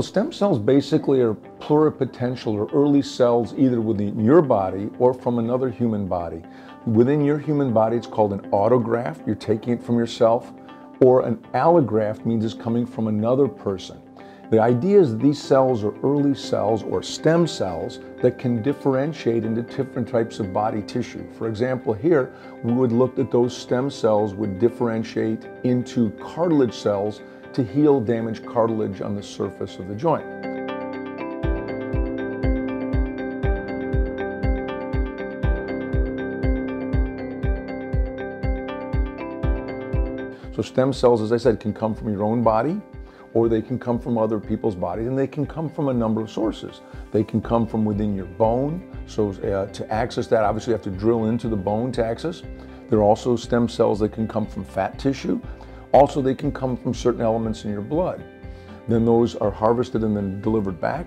Well, stem cells basically are pluripotential or early cells either within your body or from another human body. Within your human body, it's called an autograft. You're taking it from yourself. Or an allograft means it's coming from another person. The idea is these cells are early cells or stem cells that can differentiate into different types of body tissue. For example, here we would look at those stem cells would differentiate into cartilage cells to heal damaged cartilage on the surface of the joint. So stem cells, as I said, can come from your own body, or they can come from other people's bodies, and they can come from a number of sources. They can come from within your bone. So uh, to access that, obviously you have to drill into the bone to access. There are also stem cells that can come from fat tissue. Also, they can come from certain elements in your blood. Then those are harvested and then delivered back.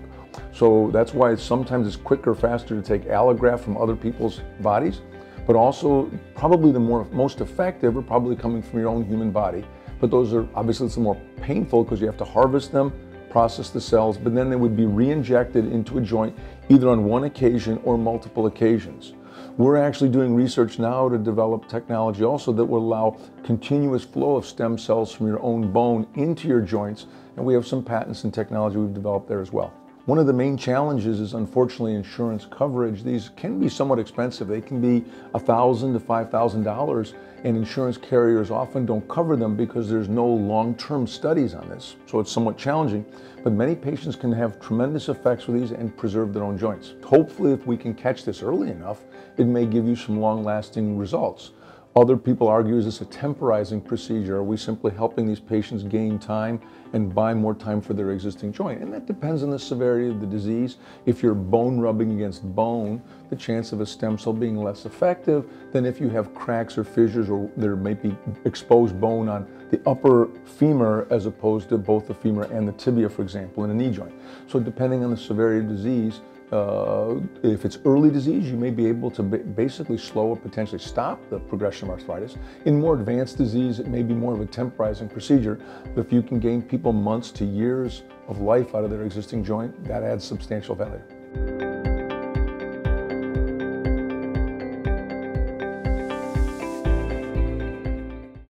So that's why sometimes it's quicker, faster to take allograft from other people's bodies, but also probably the more most effective are probably coming from your own human body but those are obviously it's more painful because you have to harvest them, process the cells, but then they would be re-injected into a joint either on one occasion or multiple occasions. We're actually doing research now to develop technology also that will allow continuous flow of stem cells from your own bone into your joints, and we have some patents and technology we've developed there as well. One of the main challenges is unfortunately insurance coverage. These can be somewhat expensive. They can be 1,000 to $5,000 and insurance carriers often don't cover them because there's no long-term studies on this. So it's somewhat challenging, but many patients can have tremendous effects with these and preserve their own joints. Hopefully if we can catch this early enough, it may give you some long-lasting results. Other people argue, is this a temporizing procedure? Are we simply helping these patients gain time and buy more time for their existing joint? And that depends on the severity of the disease. If you're bone rubbing against bone, the chance of a stem cell being less effective than if you have cracks or fissures or there may be exposed bone on the upper femur as opposed to both the femur and the tibia, for example, in a knee joint. So depending on the severity of disease, uh, if it's early disease, you may be able to basically slow or potentially stop the progression of arthritis. In more advanced disease, it may be more of a temporizing procedure. But if you can gain people months to years of life out of their existing joint, that adds substantial value.